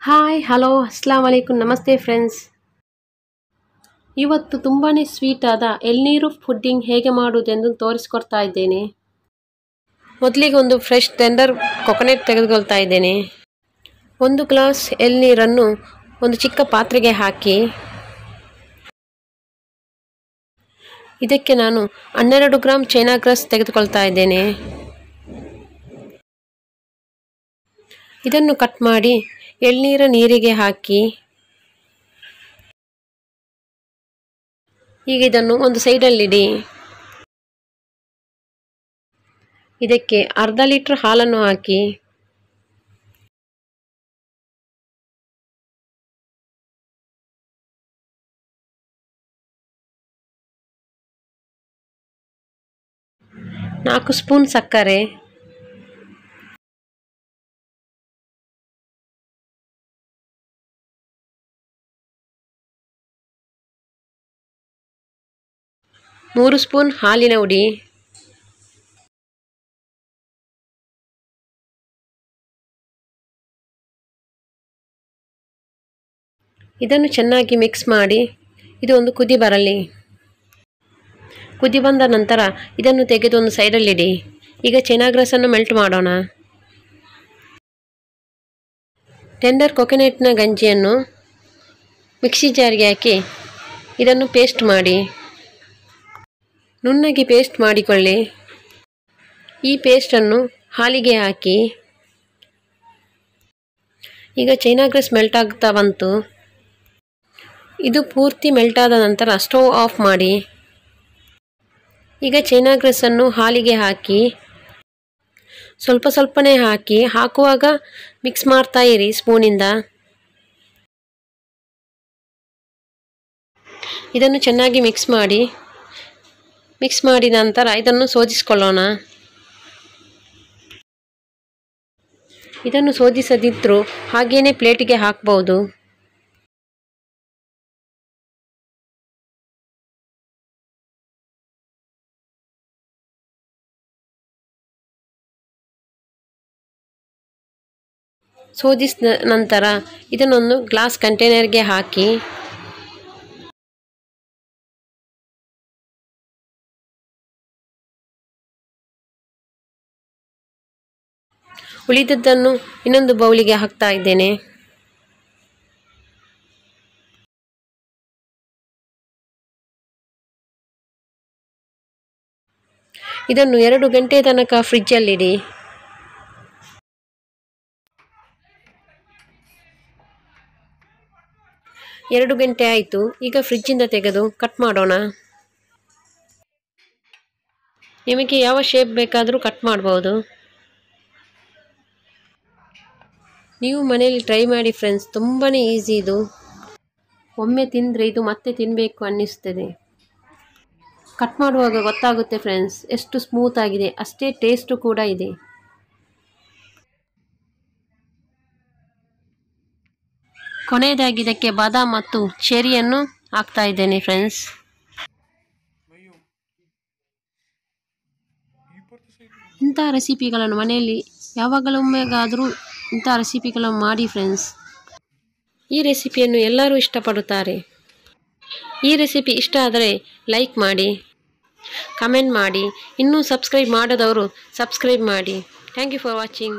Hi hello Assam ವಲೈಕುಂ ನಮಸ್ತೆ friends ಇವತ್ತು ತುಂಬಾ ಸ್ವೀಟಾದ ಎಳ್ನೀರು ಪುಡ್ಡಿಂಗ್ ಹೇಗೆ ಮಾಡುವುದೆಂದು ತೋರಿಸ್ಕೊಡ್ತಾ ಇದ್ದೇನೆ. ಮೊದಲಿಗೆ ಒಂದು ಫ್ರೆಶ್ ಟೆಂಡರ್ ಕೊಕೊನೆಟ್ ತೆಗೆದುಕೊಳ್ತಾ ಇದ್ದೇನೆ. ಒಂದು ಗ್ಲಾಸ್ ಎಳ್ನೀರನ್ನು ಒಂದು ಚಿಕ್ಕ ಪಾತ್ರೆಗೆ ಹಾಕಿ. ಇದಕ್ಕೆ ನಾನು ಹನ್ನೆರಡು ಗ್ರಾಮ್ ಚೈನಾ ಗ್ರಾಸ್ ತೆಗೆದುಕೊಳ್ತಾ ಇದ್ದೇನೆ. ಇದನ್ನು ಕಟ್ ಮಾಡಿ ಎಳ್ನೀರ ನೀರಿಗೆ ಹಾಕಿ. ಈಗ ಇದನ್ನು ಒಂದು ಸೈಡಲ್ಲಿಡಿ ಇದಕ್ಕೆ ಅರ್ಧ ಲೀಟ್ರ್ ಹಾಲನ್ನು ಹಾಕಿ. ನಾಲ್ಕು ಸ್ಪೂನ್ ಸಕ್ಕರೆ. ಮೂರು ಸ್ಪೂನ್ ಹಾಲಿನ ಉಡಿ ಇದನ್ನು ಚೆನ್ನಾಗಿ ಮಿಕ್ಸ್ ಮಾಡಿ ಇದು ಒಂದು ಕುದಿ ಬರಲಿ. ಕುದಿ ಬಂದ ನಂತರ ಇದನ್ನು ತೆಗೆದು ಒಂದು ಸೈಡಲ್ಲಿಡಿ ಈಗ ಚೆನಾಗ್ರಸನ್ನು ಮೆಲ್ಟ್ ಮಾಡೋಣ. ಟೆಂಡರ್ ಕೊಕೊನೆಟ್ನ ಗಂಜಿಯನ್ನು ಮಿಕ್ಸಿ ಜಾರಿಗೆ ಹಾಕಿ ಇದನ್ನು ಪೇಸ್ಟ್ ಮಾಡಿ. ನುಣ್ಣಗೆ ಪೇಸ್ಟ್ ಮಾಡಿಕೊಳ್ಳಿ. ಈ ಪೇಸ್ಟನ್ನು ಹಾಲಿಗೆ ಹಾಕಿ. ಈಗ ಚೈನಾ ಗ್ರೆಸ್ ಮೆಲ್ಟ್ ಆಗ್ತಾ ಬಂತು. ಇದು ಪೂರ್ತಿ ಮೆಲ್ಟ್ ಆದ ನಂತರ ಸ್ಟವ್ ಆಫ್ ಮಾಡಿ. ಈಗ ಚೈನಾ ಗ್ರೆಸ್ಸನ್ನು ಹಾಲಿಗೆ ಹಾಕಿ. ಸ್ವಲ್ಪ ಸ್ವಲ್ಪನೇ ಹಾಕಿ. ಹಾಕುವಾಗ ಮಿಕ್ಸ್ ಮಾಡ್ತಾ ಇರಿ ಸ್ಪೂನಿಂದ. ಇದನ್ನು ಚೆನ್ನಾಗಿ ಮಿಕ್ಸ್ ಮಾಡಿ. ಮಿಕ್ಸ್ ಮಾಡಿದ ನಂತರ ಇದನ್ನು ಸೋಜಿಸಿಕೊಳ್ಳೋಣ. ಇದನ್ನು ಶೋಧಿಸದಿದ್ದರೂ ಹಾಗೇನೆ ಪ್ಲೇಟಿಗೆ ಹಾಕ್ಬೋದು. ಸೋಜಿಸಿದ ನಂತರ ಇದನ್ನೊಂದು ಗ್ಲಾಸ್ ಕಂಟೈನರ್ಗೆ ಹಾಕಿ. ಉಳಿದದ್ದನ್ನು ಇನ್ನೊಂದು ಬೌಲಿಗೆ ಹಾಕ್ತಾ ಇದ್ದೇನೆ. ಇದನ್ನು ಎರಡು ಗಂಟೆ ತನಕ ಫ್ರಿಜ್ಜಲ್ಲಿಡಿ. ಎರಡು ಗಂಟೆ ಆಯಿತು. ಈಗ ಫ್ರಿಜ್ಜಿಂದ ತೆಗೆದು ಕಟ್ ಮಾಡೋಣ. ನಿಮಗೆ ಯಾವ ಶೇಪ್ ಬೇಕಾದರೂ ಕಟ್ ಮಾಡ್ಬೋದು. ನೀವು ಮನೆಯಲ್ಲಿ ಟ್ರೈ ಮಾಡಿ ಫ್ರೆಂಡ್ಸ್ ತುಂಬಾ ಈಸಿ ಇದು. ಒಮ್ಮೆ ತಿಂದರೆ ಇದು ಮತ್ತೆ ತಿನ್ನಬೇಕು ಅನ್ನಿಸ್ತದೆ. ಕಟ್ ಮಾಡುವಾಗ ಗೊತ್ತಾಗುತ್ತೆ ಫ್ರೆಂಡ್ಸ್ ಎಷ್ಟು ಸ್ಮೂತ್ ಆಗಿದೆ, ಅಷ್ಟೇ ಟೇಸ್ಟು ಕೂಡ ಇದೆ. ಕೊನೆಯದಾಗಿ ಇದಕ್ಕೆ ಬಾದಾಮ್ ಮತ್ತು ಚೆರಿಯನ್ನು ಹಾಕ್ತಾ ಇದ್ದೇನೆ ಫ್ರೆಂಡ್ಸ್ ಇಂಥ ರೆಸಿಪಿಗಳನ್ನು ಮನೆಯಲ್ಲಿ ಯಾವಾಗಲೊಮ್ಮೆಗಾದರೂ ಇಂಥ ರೆಸಿಪಿಗಳನ್ನು ಮಾಡಿ ಫ್ರೆಂಡ್ಸ್ ಈ ರೆಸಿಪಿಯನ್ನು ಎಲ್ಲರೂ ಇಷ್ಟಪಡುತ್ತಾರೆ. ಈ ರೆಸಿಪಿ ಇಷ್ಟ ಆದರೆ ಲೈಕ್ ಮಾಡಿ ಕಮೆಂಟ್ ಮಾಡಿ, ಇನ್ನೂ ಸಬ್ಸ್ಕ್ರೈಬ್ ಮಾಡದವರು ಸಬ್ಸ್ಕ್ರೈಬ್ ಮಾಡಿ. Thank you for watching